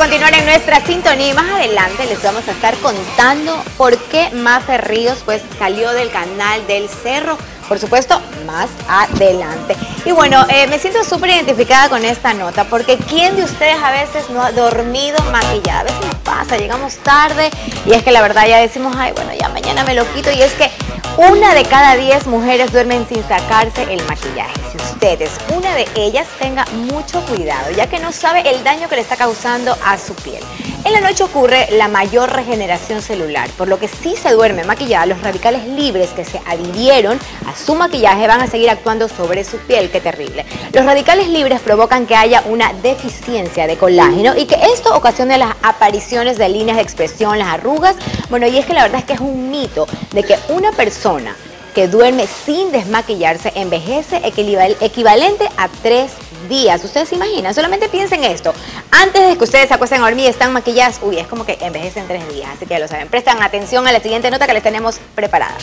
continuar en nuestra sintonía y más adelante les vamos a estar contando por qué Mafe Ríos pues salió del canal del Cerro por supuesto, más adelante. Y bueno, eh, me siento súper identificada con esta nota, porque ¿quién de ustedes a veces no ha dormido maquillada? A veces nos pasa, llegamos tarde y es que la verdad ya decimos, ay, bueno, ya mañana me lo quito y es que una de cada diez mujeres duermen sin sacarse el maquillaje. Si ustedes, una de ellas, tenga mucho cuidado, ya que no sabe el daño que le está causando a su piel. En la noche ocurre la mayor regeneración celular, por lo que si se duerme maquillada, los radicales libres que se adhirieron a su maquillaje van a seguir actuando sobre su piel. ¡Qué terrible! Los radicales libres provocan que haya una deficiencia de colágeno y que esto ocasione las apariciones de líneas de expresión, las arrugas. Bueno, y es que la verdad es que es un mito de que una persona que duerme sin desmaquillarse envejece equivalente a tres días. ¿Ustedes se imaginan? Solamente piensen esto. Antes de que ustedes se acuesten a dormir y están maquilladas, uy, es como que envejecen tres días. Así que ya lo saben. Prestan atención a la siguiente nota que les tenemos preparada.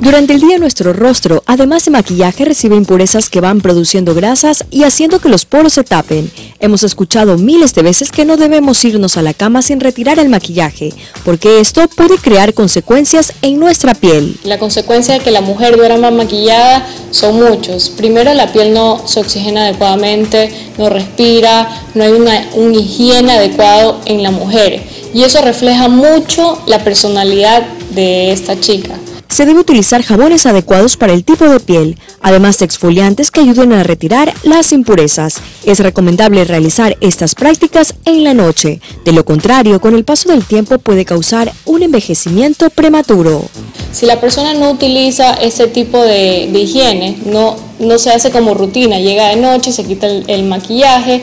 Durante el día nuestro rostro, además de maquillaje, recibe impurezas que van produciendo grasas y haciendo que los poros se tapen. Hemos escuchado miles de veces que no debemos irnos a la cama sin retirar el maquillaje, porque esto puede crear consecuencias en nuestra piel. La consecuencia de que la mujer duerma maquillada son muchos. Primero, la piel no se oxigena adecuadamente, no respira, no hay una, un higiene adecuado en la mujer. Y eso refleja mucho la personalidad de esta chica se debe utilizar jabones adecuados para el tipo de piel, además de exfoliantes que ayuden a retirar las impurezas. Es recomendable realizar estas prácticas en la noche, de lo contrario, con el paso del tiempo puede causar un envejecimiento prematuro. Si la persona no utiliza ese tipo de, higiene, no, no se hace como rutina, llega de noche, se quita el, maquillaje,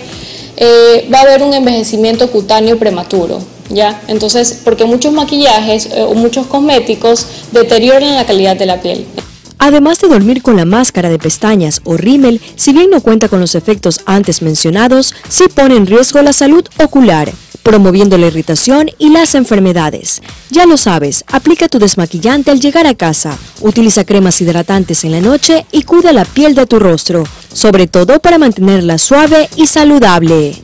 eh, va a haber un envejecimiento cutáneo prematuro. ¿Ya? Entonces, porque muchos maquillajes eh, o muchos cosméticos deterioran la calidad de la piel. Además de dormir con la máscara de pestañas o rímel, si bien no cuenta con los efectos antes mencionados, sí pone en riesgo la salud ocular, promoviendo la irritación y las enfermedades. Ya lo sabes, aplica tu desmaquillante al llegar a casa, utiliza cremas hidratantes en la noche y cuida la piel de tu rostro, sobre todo para mantenerla suave y saludable.